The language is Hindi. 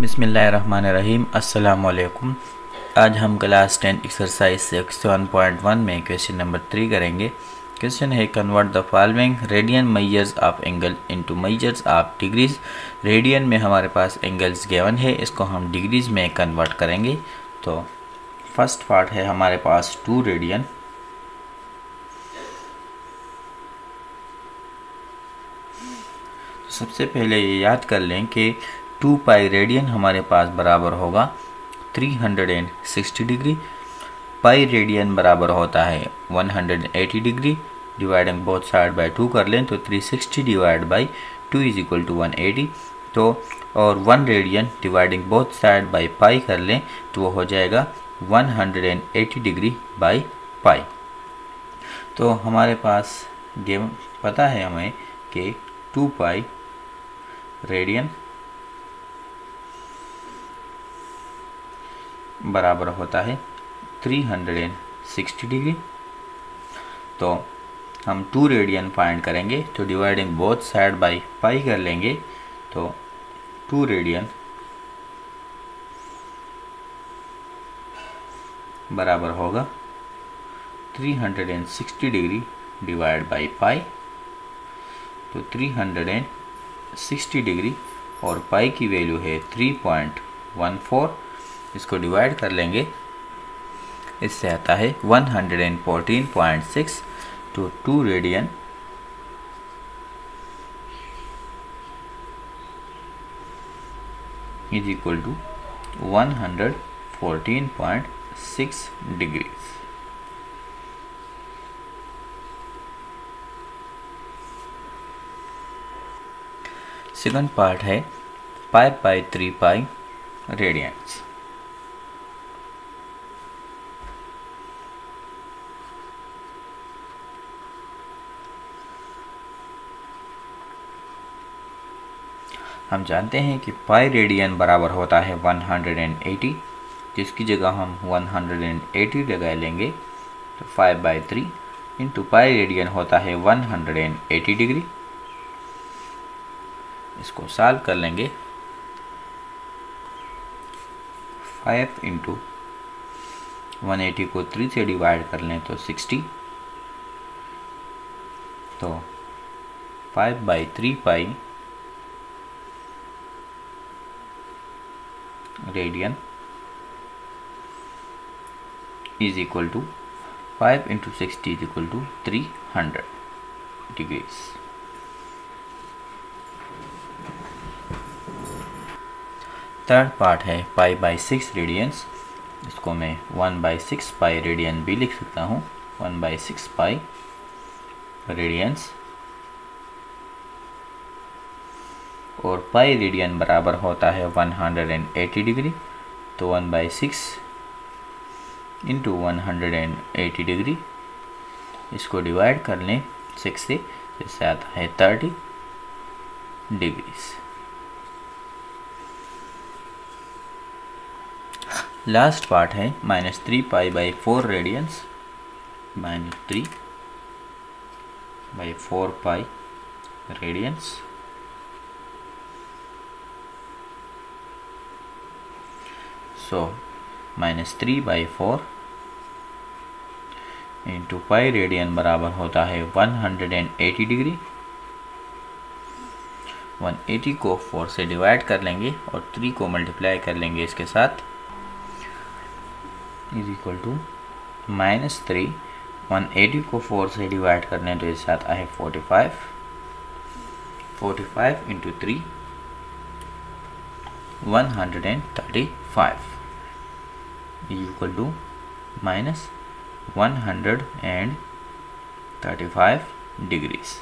बिसमीम अस्सलाम आज हम class ten exercise six one point one में क्वेश्चन नंबर थ्री करेंगे। क्वेश्चन है convert the following radian measures of angle into measures of degrees radian में हमारे पास एंगल्स गेवन है, इसको हम डिग्रीज में कन्वर्ट करेंगे। तो फ़र्स्ट पार्ट है हमारे पास टू रेडियन सबसे पहले ये याद कर लें कि टू पाई रेडियन हमारे पास बराबर होगा 360 डिग्री पाई रेडियन बराबर होता है 180 degree dividing both side by two कर लें तो 360 divide by two is equal to 180 तो और one radian dividing both side by pi कर लें तो वो हो जाएगा 180 डिग्री बाई पाई तो हमारे पास गेम, पता है हमें कि टू पाई रेडियन बराबर होता है 360 डिग्री तो हम टू रेडियन फाइंड करेंगे तो dividing both side by pi कर लेंगे तो टू रेडियन बराबर होगा 360 डिग्री डिवाइड बाय पाई तो 360 डिग्री और पाई की वैल्यू है 3.14 इसको डिवाइड कर लेंगे। इससे आता है 114.6 two two radian is equal to 114.6 degrees second part है pi by three pi radians हम जानते हैं कि पाई रेडियन बराबर होता है 180 जिसकी जगह हम 180 लगा लेंगे तो 5 by three into pi radian होता है 180 डिग्री। इसको सॉल्व कर लेंगे। 5 इंटू वन को 3 से डिवाइड कर लें तो 60 तो 5 by three pi radian is equal to 5 into 60 is equal to 300 degrees. Third part है पाई बाई सिक्स रेडियंस इसको मैं one by six pi radian भी लिख सकता हूँ। One by six pi radians और पाई रेडियन बराबर होता है 180 डिग्री तो one by six into one degree. इसको डिवाइड कर लें सिक्स से इससे आता है थर्टी डिग्रीज लास्ट पार्ट है minus three pi by four radians minus three by four pi radians so minus three by four into pi radian बराबर होता है 180 डिग्री 180 को 4 से डिवाइड कर लेंगे और 3 को मल्टीप्लाई कर लेंगे इसके साथ. Is equal to minus three one eighty को 4 से डिवाइड करने तो इसके साथ आए 45 45 into three one hundred and thirty five equal to minus 135 degrees